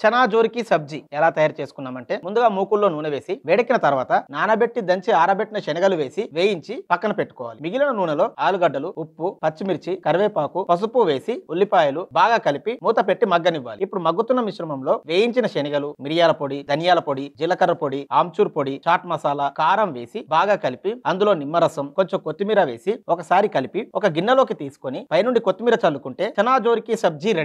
చనా జోరికి సబ్జీ ఎలా తయారు చేసుకున్నామంటే ముందుగా మూకుల్లో నూనె వేసి వేడెక్కిన తర్వాత నానబెట్టి దంచి ఆరబెట్టిన శనగలు వేసి వేయించి పక్కన పెట్టుకోవాలి. మిగిలిన నూనెలో ఆలుగడ్డలు ఉప్పు పచ్చిమిర్చి కరివేపాకు పసుపు వేసి ఉల్లిపాయలు బాగా కలిపి మూత పెట్టి మగ్గనివ్వాలి. ఇప్పుడు మగ్గుతున్న మిశ్రమంలో వేయించిన శనగలు మిరియాల పొడి ధనియాల పొడి జీలకర్ర పొడి ఆమ్చూర్ పొడి చాట్ మసాలా కారం వేసి బాగా కలిపి అందులో నిమ్మరసం కొంచెం కొత్తిమీర వేసి ఒకసారి కలిపి ఒక గిన్నెలోకి తీసుకొని పైనుండి కొత్తిమీర చల్లుకుంటే చనా జోరికి సబ్జీ రెడీ.